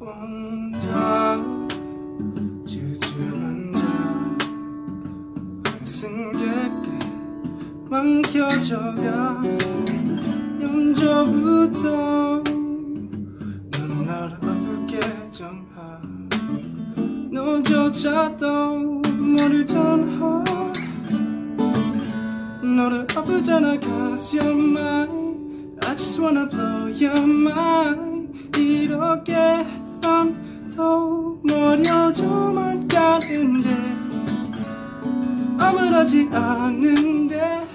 혼자 지지만 자 한승 깊게 맘겨져가 염저부터 넌 아프게 정하 너조차도 머리 전하 너를 아프잖아 cause you're mine. I just wanna blow your mind. 이렇게 머려져만 가는데 아무렇지 않은데.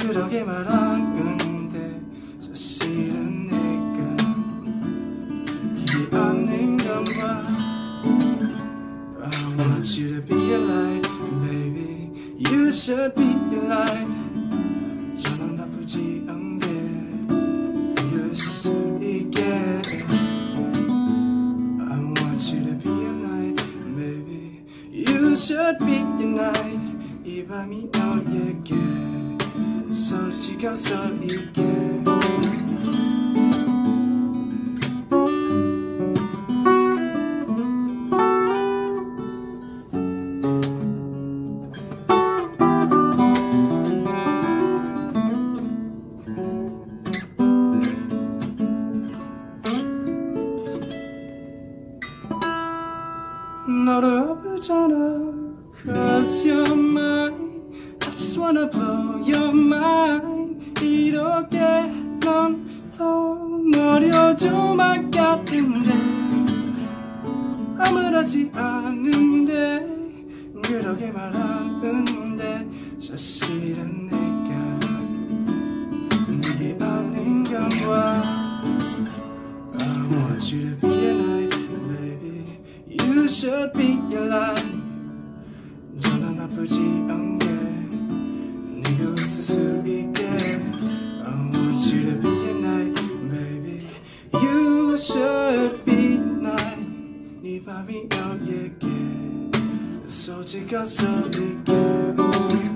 그러게 말하는데 사실은 내가 이 않는 건가 I want you to be a light baby. You should be a light 저는 나쁘지 않게 있을 수 있게 should be a night 이 밤이 너에게 솔직해서 있게 너를 아프잖아 Cause you're mine I just wanna blow your mind 이렇게 넌더 머려져만 같은데 아무렇지 않은데 그러게 말하는데 사실은 should be a light. 저는 아프지 않게 네가 있을 수 있게. I want you to be a night, baby. You should be night. 네 밤이 너에게 솔직해서 있게.